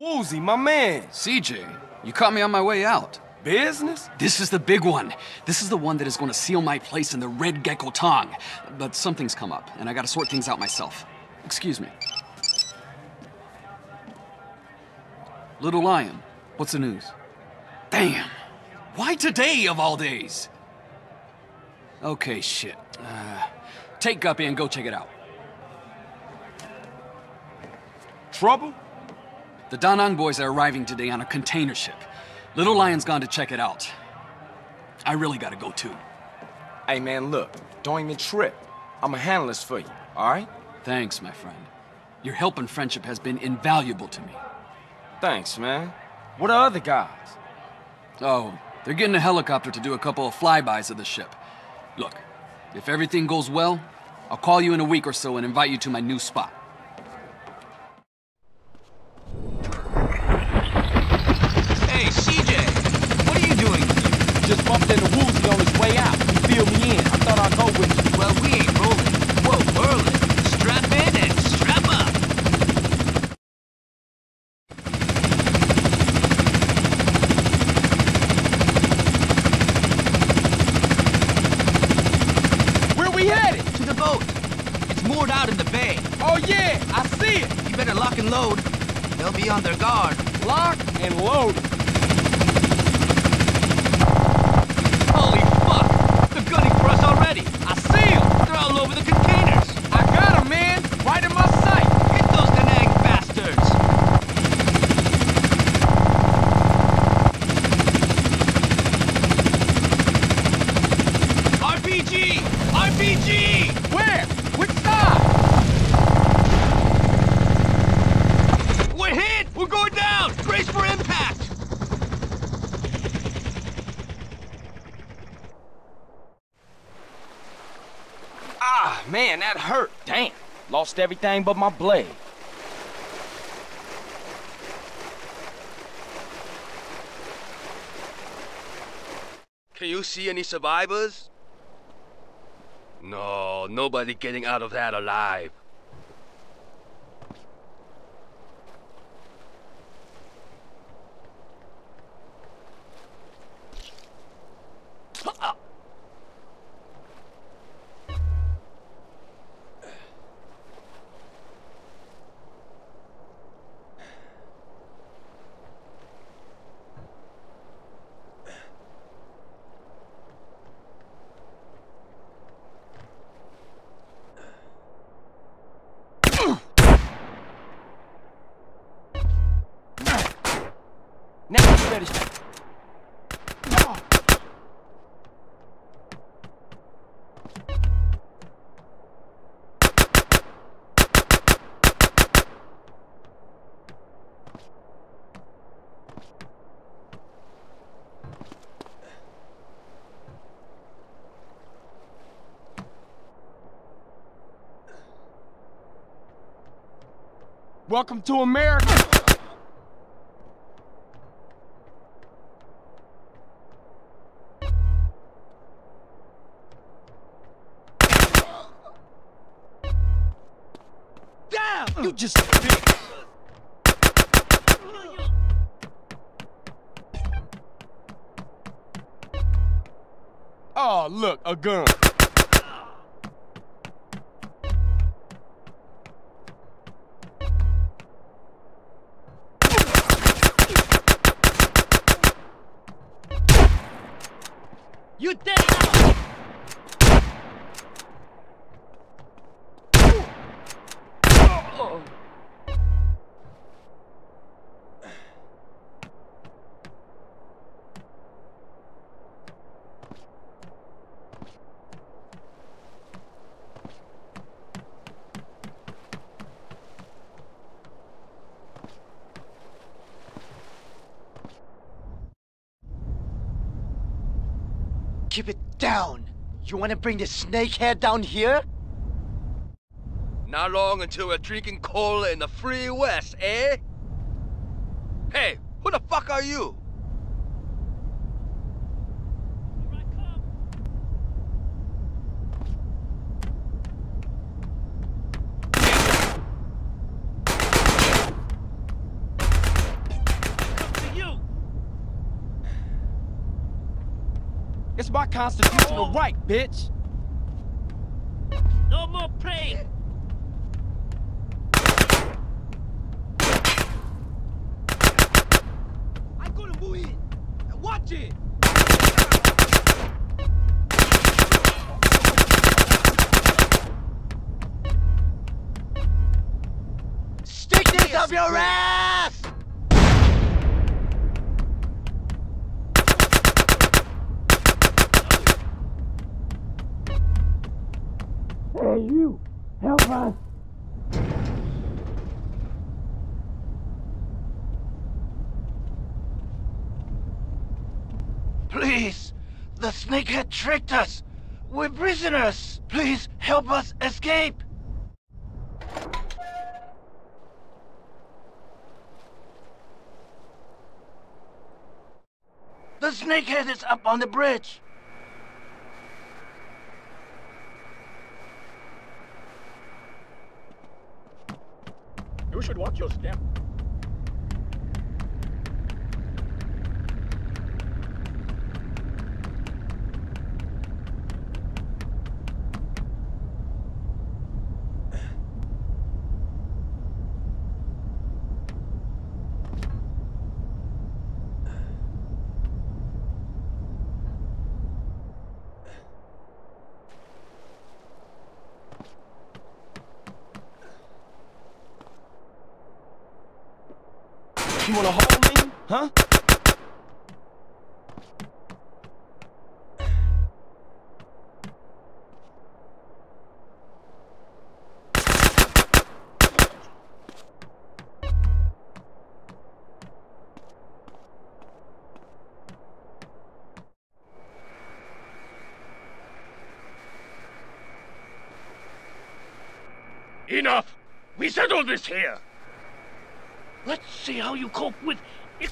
Woozie, my man. CJ, you caught me on my way out. Business? This is the big one. This is the one that is going to seal my place in the Red Gecko Tong. But something's come up, and I gotta sort things out myself. Excuse me. Little Lion, what's the news? Damn! Why today, of all days? Okay, shit. Uh, take Guppy and go check it out. Trouble? The Da Nang boys are arriving today on a container ship. Little Lion's gone to check it out. I really gotta go too. Hey, man, look. Don't even trip. I'ma handle this for you, all right? Thanks, my friend. Your help and friendship has been invaluable to me. Thanks, man. What are other guys? Oh, they're getting a helicopter to do a couple of flybys of the ship. Look, if everything goes well, I'll call you in a week or so and invite you to my new spot. Hey, CJ! What are you doing? Just bumped into Woozie on his way out. He filled me in. I thought I'd go with you. Well, we ain't rolling. Whoa, whirling. Strap in and strap up. Where we headed? To the boat. It's moored out in the bay. Oh, yeah, I see it. You better lock and load. They'll be on their guard. Lock and loaded. Holy fuck! They're gunning for us already. I see him. They're all over the containers. I got him, man. Right in my sight. Hit those Da Nang bastards. RPG! RPG! Where? Which side? We're hit! We're going down! Brace for impact! Ah, man, that hurt. Damn. Lost everything but my blade. Can you see any survivors? No, nobody getting out of that alive. Now you better... Welcome to America. You just bitch. Oh, look, a gun. You dead now! Keep it down. You want to bring the snakehead down here? Not long until we're drinking cola in the free west, eh? Hey, who the fuck are you? That's my constitutional right, bitch. No more praying. I'm gonna move in. Watch it. Stick this up your ass! Hey, you. Help us. Please! The snakehead tricked us! We're prisoners! Please help us escape! The snakehead is up on the bridge! You should watch your step. You wanna hold me? Huh? Enough! We settled this here! Let's see how you cope with it.